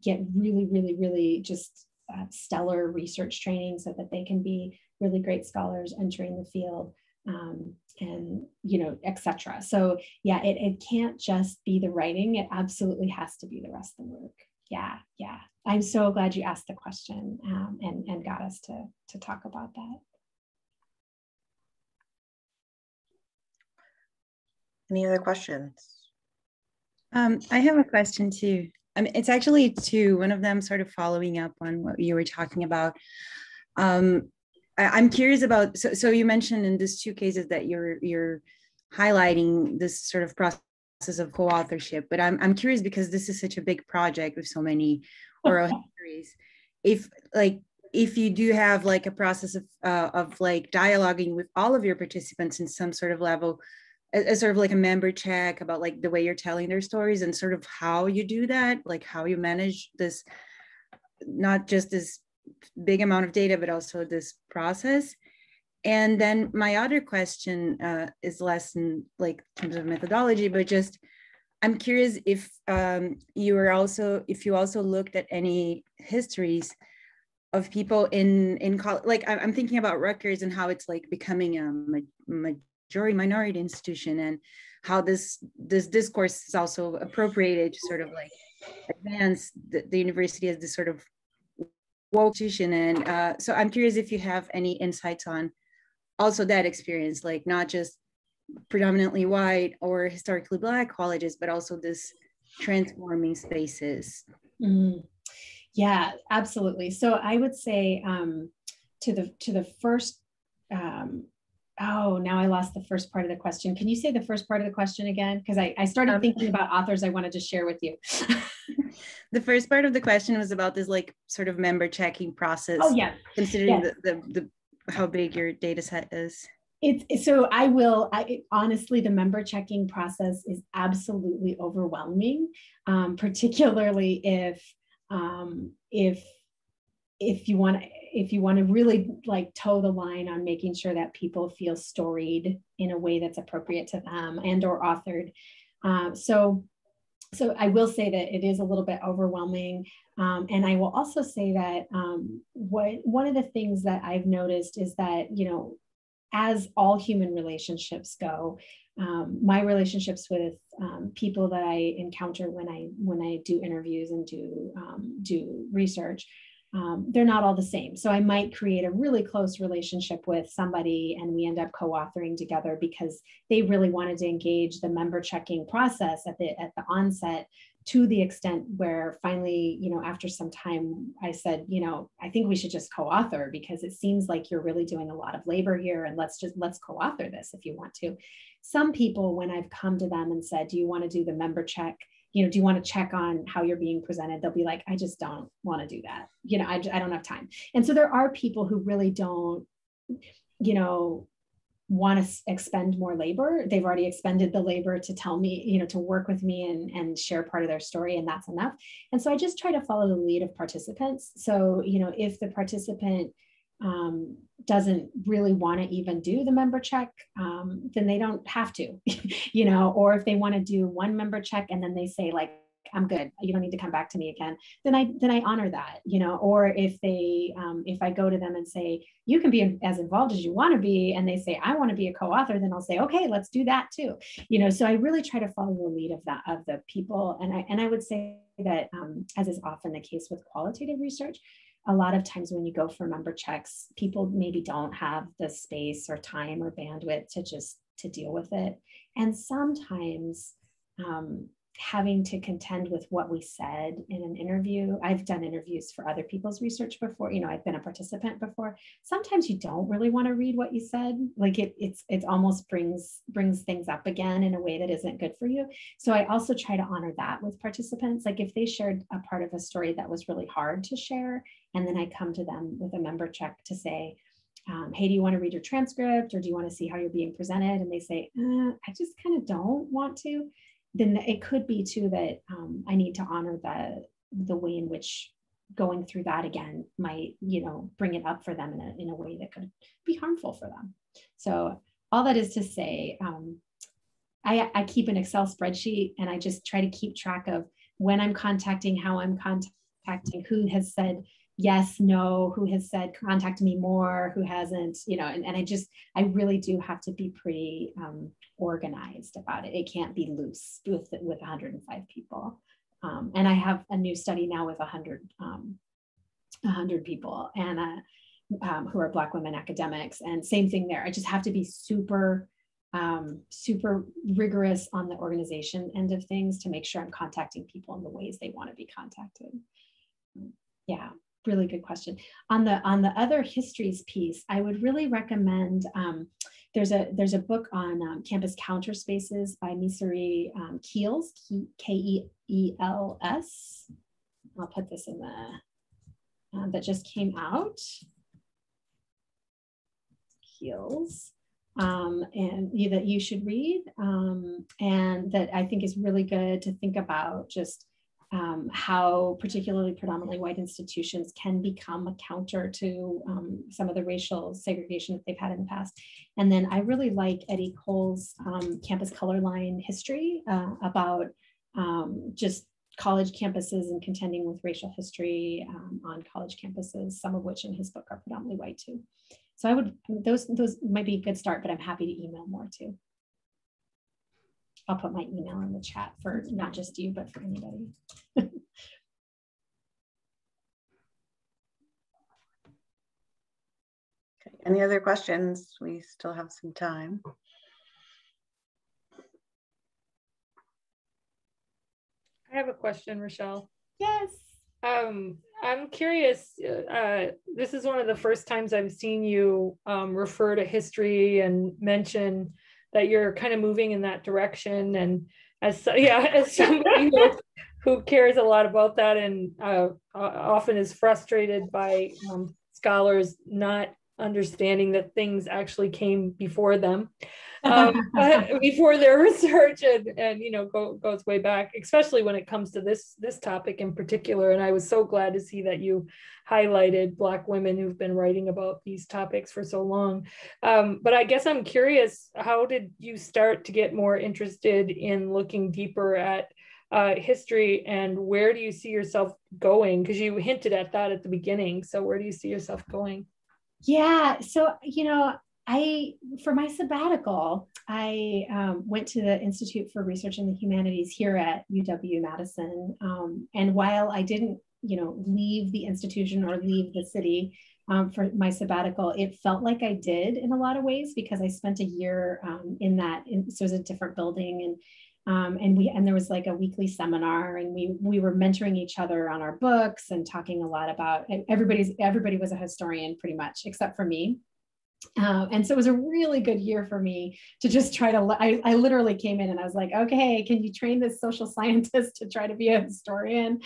get really, really, really just uh, stellar research training so that they can be really great scholars entering the field um, and you know etc so yeah it, it can't just be the writing. It absolutely has to be the rest of the work. Yeah yeah. I'm so glad you asked the question um, and and got us to to talk about that. Any other questions? Um, i have a question too I mean, it's actually two. One of them sort of following up on what you were talking about. Um, I, am curious about. So, so you mentioned in these two cases that you're you're highlighting this sort of process of co-authorship, but I'm I'm curious because this is such a big project with so many oral histories. If like if you do have like a process of uh, of like dialoguing with all of your participants in some sort of level as sort of like a member check about like the way you're telling their stories and sort of how you do that like how you manage this not just this big amount of data but also this process. And then my other question uh, is less in like terms of methodology but just i'm curious if um, you were also if you also looked at any histories of people in in college like i'm thinking about Rutgers and how it's like becoming a, majority minority institution and how this this discourse is also appropriated to sort of like advance the, the university as this sort of woke institution. And uh, so i'm curious if you have any insights on also that experience like not just predominantly white or historically black colleges but also this transforming spaces. Mm. yeah absolutely. So i would say um, to the to the first um, Oh, now I lost the first part of the question. Can you say the first part of the question again? Because I, I started um, thinking about authors I wanted to share with you. [LAUGHS] the first part of the question was about this like sort of member checking process. Oh yeah. Considering The, the, the how big your data set is. It's so I will I, honestly the member checking process is absolutely overwhelming, um, particularly if um, if if you want if you want to really like toe the line on making sure that people feel storied in a way that's appropriate to them and or authored. Um, so so i will say that it is a little bit overwhelming um, and i will also say that um, what one of the things that i've noticed is that you know as all human relationships go um, my relationships with um, people that i encounter when i when i do interviews and do um, do research um, they're not all the same. So I might create a really close relationship with somebody and we end up co-authoring together because they really wanted to engage the member checking process at the at the onset to the extent where finally, you know, after some time I said, you know, I think we should just co-author because it seems like you're really doing a lot of labor here and let's just let's co-author this if you want to. Some people when I've come to them and said, do you want to do the member check? You know, do you want to check on how you're being presented? They'll be like, I just don't want to do that. You know, I, I don't have time. And so there are people who really don't, you know, want to expend more labor they've already expended the labor to tell me you know to work with me and and share part of their story and that's enough and so i just try to follow the lead of participants so you know if the participant um, doesn't really want to even do the member check, um, then they don't have to, [LAUGHS] you know, or if they want to do one member check and then they say like, I'm good. You don't need to come back to me again. Then I then I honor that, you know. Or if they um, if I go to them and say you can be as involved as you want to be, and they say I want to be a co-author, then I'll say okay, let's do that too, you know. So I really try to follow the lead of that of the people, and I and I would say that um, as is often the case with qualitative research, a lot of times when you go for member checks, people maybe don't have the space or time or bandwidth to just to deal with it. And sometimes um, having to contend with what we said in an interview. I've done interviews for other people's research before. You know, I've been a participant before. Sometimes you don't really want to read what you said. Like it, it's it almost brings brings things up again in a way that isn't good for you. So I also try to honor that with participants. Like if they shared a part of a story that was really hard to share, and then I come to them with a member check to say, um, hey, do you want to read your transcript or do you want to see how you're being presented? And they say, uh, I just kind of don't want to then it could be too that um, I need to honor the the way in which going through that again might you know bring it up for them in a, in a way that could be harmful for them. So all that is to say um, I, I keep an excel spreadsheet and i just try to keep track of when i'm contacting how i'm contacting who has said yes no who has said contact me more who hasn't you know and, and i just i really do have to be pretty um, organized about it. It can't be loose with with 105 people. Um, and i have a new study now with 100 um, 100 people and uh, um, who are black women academics. And same thing there. I just have to be super um, super rigorous on the organization end of things to make sure i'm contacting people in the ways they want to be contacted. Yeah really good question. On the on the other histories piece, I would really recommend. Um, there's a there's a book on um, campus counter spaces by Micere um, Keels, K E E L S. I'll put this in the uh, that just came out. Keels. Um, and you, that you should read, um, and that I think is really good to think about just um, how particularly predominantly white institutions can become a counter to um, some of the racial segregation that they've had in the past. And then I really like Eddie Cole's um, campus color line history uh, about um, just college campuses and contending with racial history um, on college campuses, some of which in his book are predominantly white too. So I would, those, those might be a good start, but I'm happy to email more too. I'll put my email in the chat for not just you, but for anybody. [LAUGHS] okay. Any other questions? We still have some time. I have a question, Rachelle. Yes. Um, I'm curious. Uh, this is one of the first times I've seen you um, refer to history and mention that you're kind of moving in that direction. And as [LAUGHS] yeah as somebody who, who cares a lot about that and uh, often is frustrated by um, scholars not understanding that things actually came before them [LAUGHS] um, before their [LAUGHS] research and, and you know go, goes way back especially when it comes to this this topic in particular. And i was so glad to see that you highlighted black women who've been writing about these topics for so long. Um, but i guess i'm curious how did you start to get more interested in looking deeper at uh, history? And where do you see yourself going? Because you hinted at that at the beginning. So where do you see yourself going yeah. So, you know, I, for my sabbatical, I um, went to the Institute for Research in the Humanities here at UW Madison. Um, and while I didn't, you know, leave the institution or leave the city um, for my sabbatical, it felt like I did in a lot of ways because I spent a year um, in that. In, so it was a different building and um, and we and there was like a weekly seminar and we we were mentoring each other on our books and talking a lot about everybody's everybody was a historian pretty much except for me uh, and so it was a really good year for me to just try to I, I literally came in and i was like okay can you train this social [LAUGHS] scientist to try to be a historian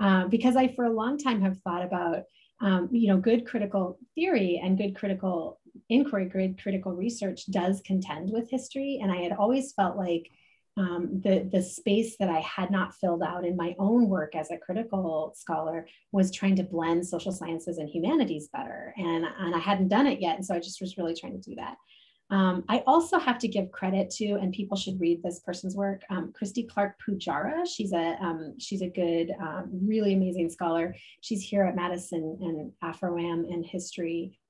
uh, because i for a long time have thought about um, you know good critical theory and good critical inquiry grid critical research does contend with history. And I had always felt like um, the, the space that I had not filled out in my own work as a critical scholar was trying to blend social sciences and humanities better. And, and I hadn't done it yet. And so I just was really trying to do that. Um, I also have to give credit to, and people should read this person's work, um, Christy Clark Pujara. She's a um, she's a good, um, really amazing scholar. She's here at Madison and Afroam and history,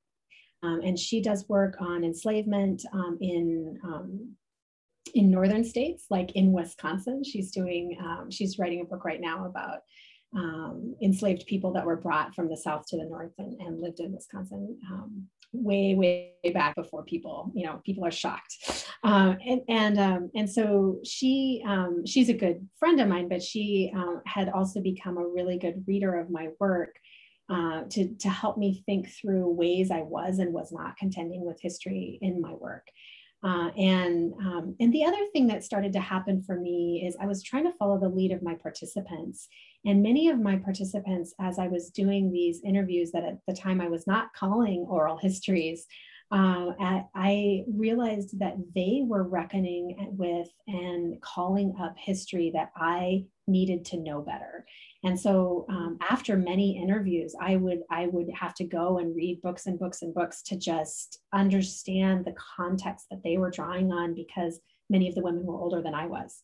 um, and she does work on enslavement um, in in northern states, like in Wisconsin. She's doing she's writing a book right now about enslaved people that were brought from the south to the north and, and lived in Wisconsin way way back before people you know people are shocked um, and and um, and so she um, she's a good friend of mine but she um, had also become a really good reader of my work uh, to to help me think through ways I was and was not contending with history in my work uh, and um, and the other thing that started to happen for me is I was trying to follow the lead of my participants. And many of my participants, as I was doing these interviews that at the time I was not calling oral histories, uh, I realized that they were reckoning with and calling up history that I needed to know better. And so um, after many interviews, I would I would have to go and read books and books and books to just understand the context that they were drawing on because many of the women were older than I was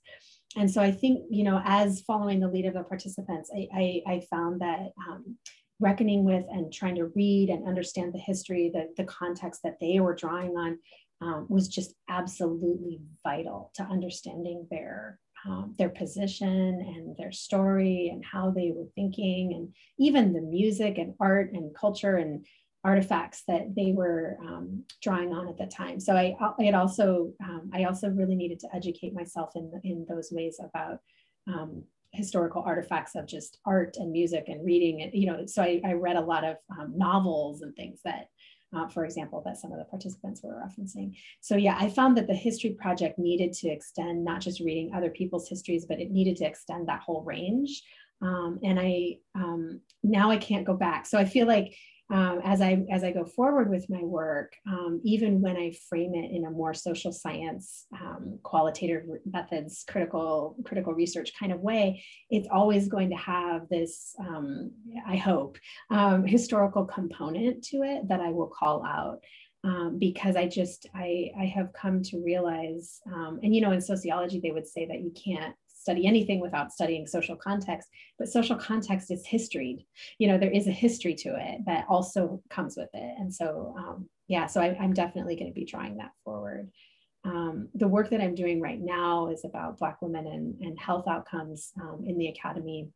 and so I think, you know, as following the lead of the participants, I, I, I found that um, reckoning with and trying to read and understand the history, the, the context that they were drawing on um, was just absolutely vital to understanding their um, their position and their story and how they were thinking and even the music and art and culture and artifacts that they were um, drawing on at the time. So I, it also, um, I also really needed to educate myself in, in those ways about um, historical artifacts of just art and music and reading. And, you know, so I, I read a lot of um, novels and things that, uh, for example, that some of the participants were referencing. So yeah, I found that the history project needed to extend not just reading other people's histories, but it needed to extend that whole range. Um, and I um, now I can't go back. So I feel like um, as I as I go forward with my work, um, even when I frame it in a more social science, um, qualitative methods, critical critical research kind of way, it's always going to have this, um, I hope, um, historical component to it that I will call out. Um, because I just I I have come to realize, and you know, in sociology they would say that you can't study anything without studying social context but social context is history. You know there is a history to it that also comes with it. And so um, yeah so I, am definitely going to be drawing that forward. Um, the work that i'm doing right now is about black women and, and health outcomes um, in the academy.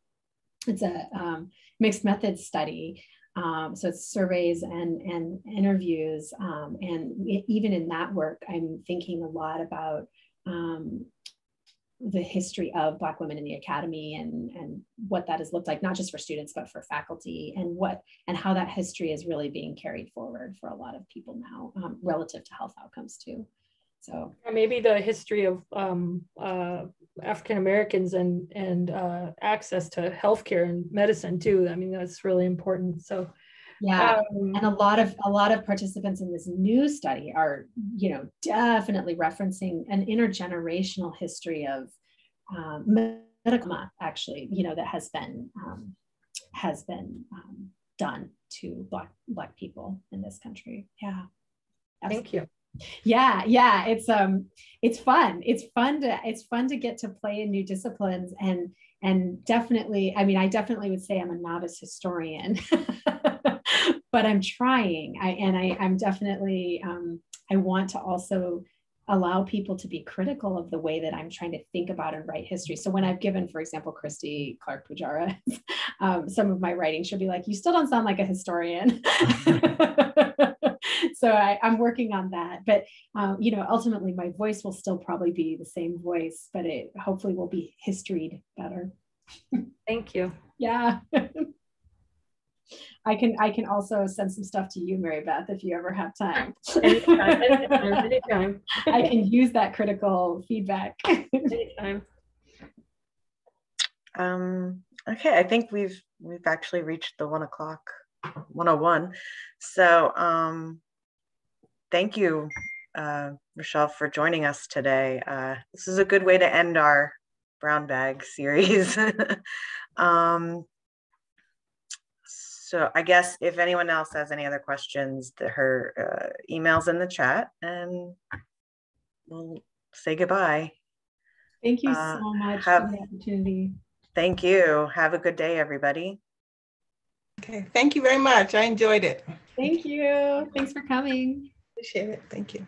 It's a um, mixed methods study. Um, so it's surveys and, and interviews. Um, and even in that work, I'm thinking a lot about um, the history of Black women in the academy and, and what that has looked like, not just for students, but for faculty and what and how that history is really being carried forward for a lot of people now um, relative to health outcomes too. So maybe the history of um, uh, African Americans and and uh, access to healthcare and medicine too. I mean, that's really important. So yeah um, and a lot of a lot of participants in this new study are you know definitely referencing an intergenerational history of um, medical actually you know that has been um, has been um, done to black black people in this country. Yeah. Thank you. Yeah yeah it's um it's fun. It's fun to it's fun to get to play in new disciplines and and definitely i mean i definitely would say i'm a novice historian [LAUGHS] but I'm trying. I, and I, I'm definitely, um, I want to also allow people to be critical of the way that I'm trying to think about and write history. So when I've given, for example, Christy Clark Pujara, [LAUGHS] um, some of my writing, she'll be like, you still don't sound like a historian. [LAUGHS] so I, am working on that. But, um, you know, ultimately my voice will still probably be the same voice, but it hopefully will be historied better. Thank you. [LAUGHS] Yeah. I can I can also send some stuff to you, Mary Beth, if you ever have time. anytime, anytime, anytime. I can use that critical feedback. anytime. Um, okay, I think we've we've actually reached the one o'clock 101. So um thank you, uh, Rachelle, for joining us today. Uh, this is a good way to end our brown bag series. [LAUGHS] um, so I guess if anyone else has any other questions, the, her uh, email's in the chat and we'll say goodbye. Thank you Uh, so much have- for the opportunity. Thank you. Have a good day, everybody. Okay, thank you very much. I enjoyed it. Thank you. Thanks for coming. Appreciate it. Thank you.